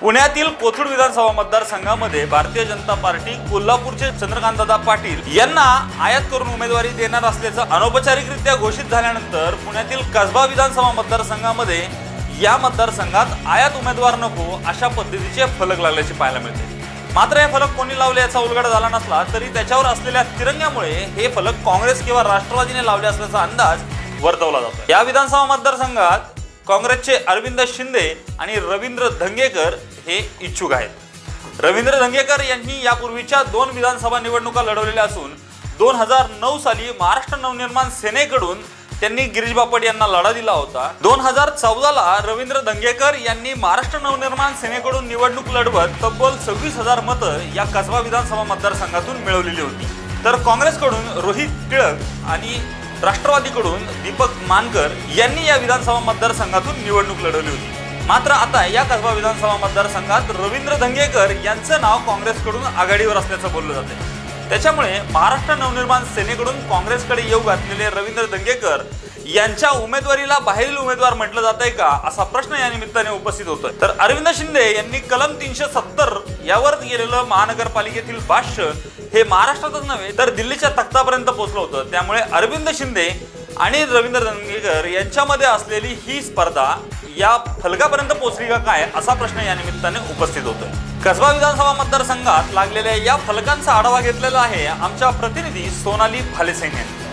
पुण्यातील कोथरूड विधानसभा मतदारसंघामध्ये भारतीय जनता पार्टी कोल्हापूरचे चंद्रकांतदादा पाटील यांना आयात करून उमेदवारी देणार असल्याचं अनौपचारिकरित्या घोषित झाल्यानंतर पुण्यातील कसबा विधानसभा मतदारसंघामध्ये या मतदारसंघात आयात उमेदवार नको अशा पद्धतीचे फलक लागल्याचे पाहायला मिळते. मात्र हे फलक कोणी लावले याचा उलगडा झाला नसला तरी त्याच्यावर असलेल्या तिरंग्यामुळे हे फलक काँग्रेस किंवा राष्ट्रवादीने लावले असल्याचा अंदाज वर्तवला जातो या विधानसभा मतदारसंघात काँग्रेसचे अरविंद शिंदे आणि रवींद्र धंगेकर हे इच्छुक आहेत. रवींद्र धंगेकर यांनी यापूर्वीच्या दोन विधानसभा निवडणुका लढवलेल्या असून दोन हजार नऊ साली महाराष्ट्र नवनिर्माण सेनेकडून त्यांनी गिरीश बापट यांना लढा दिला होता. दोन हजार चौदाला रवींद्र दंगेकर यांनी महाराष्ट्र नवनिर्माण सेनेकडून निवडणूक लढवत तब्बल सव्वीस हजार मतं या कसबा विधानसभा मतदारसंघातून मिळवलेली होती. तर काँग्रेसकडून रोहित टिळक आणि राष्ट्रवादीकडून दीपक मानकर यांनी या विधानसभा मतदारसंघातून निवडणूक लढवली होती. मात्र आता या कसबा विधानसभा मतदारसंघात रवींद्र धंगेकर यांचं नाव काँग्रेसकडून आघाडीवर असल्याचं बोललं जाते त्याच्यामुळे महाराष्ट्र नवनिर्माण सेनेकडून काँग्रेसकडे येऊ घातलेले रवींद्र दंगेकर यांच्या उमेदवारीला बाहेरील उमेदवार म्हटलं जात आहे का असा प्रश्न या निमित्ताने उपस्थित होतोय. तर अरविंद शिंदे यांनी कलम तीनशे सत्तर यावर गेलेलं महानगरपालिकेतील भाष्य हे महाराष्ट्रातच नव्हे तर दिल्लीच्या तख्तापर्यंत पोहोचलं होतं. त्यामुळे अरविंद शिंदे आणि रवींद्र दंगेकर यांच्यामध्ये असलेली ही स्पर्धा या फलकापर्यंत पोहोचली का काय असा प्रश्न या निमित्ताने उपस्थित होतोय. कसबा विधानसभा मतदारसंघात लागलेल्या या फलकांचा आढावा घेतलेला आहे आमच्या प्रतिनिधी सोनाली भालेसेन यांनी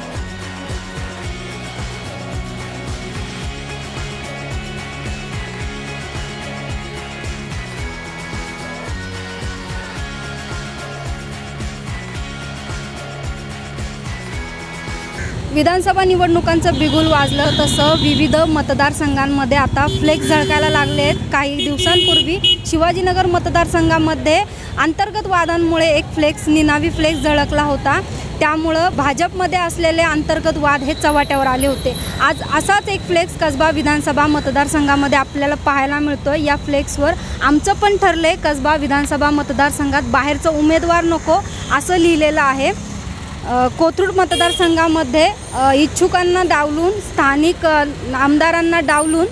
विधानसभा निवडणुकांचं बिगुल वाजलं तसं विविध मतदारसंघांमध्ये आता फ्लेक्स झळकायला लागले आहेत. काही दिवसांपूर्वी शिवाजीनगर मतदारसंघामध्ये अंतर्गत वादांमुळे एक फ्लेक्स निनावी फ्लेक्स झळकला होता. त्यामुळं भाजपमध्ये असलेले अंतर्गत वाद हे चव्हाट्यावर आले होते. आज असाच एक फ्लेक्स कसबा विधानसभा मतदारसंघामध्ये आपल्याला पाहायला मिळतो या फ्लेक्सवर आमचं पण ठरले कसबा विधानसभा मतदारसंघात बाहेरचं उमेदवार नको असं लिहिलेलं आहे. कोथरूड मतदारसंघामध्ये इच्छुकांना डावलून स्थानिक आमदारांना डावलून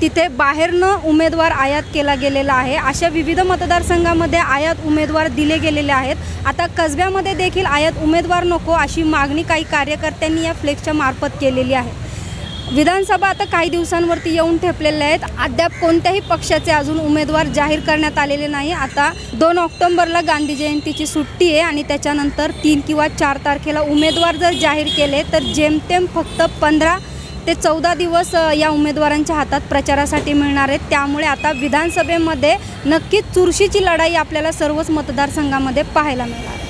तिथे बाहेरनं उमेदवार आयात केला गेलेला आहे. अशा विविध मतदारसंघामध्ये आयात उमेदवार दिले गेलेले आहेत. आता कसब्यामध्ये देखील आयात उमेदवार नको अशी मागणी काही कार्यकर्त्यांनी या फ्लेक्सच्या मार्फत केलेली आहे. विधानसभा आता काही दिवसांवरती येऊन ठेपलेल्या आहेत. अद्याप कोणत्याही पक्षाचे अजून उमेदवार जाहीर करण्यात आलेले नाही. आता दोन ऑक्टोंबरला गांधी जयंतीची सुट्टी आहे आणि त्याच्यानंतर तीन किंवा चार तारखेला उमेदवार जर जाहीर केले तर जेमतेम फक्त पंधरा ते चौदा दिवस या उमेदवारांच्या हातात प्रचारासाठी मिळणार आहेत. त्यामुळे आता विधानसभेमध्ये नक्कीच चुरशीची लढाई आपल्याला सर्वच मतदारसंघामध्ये पाहायला मिळणार.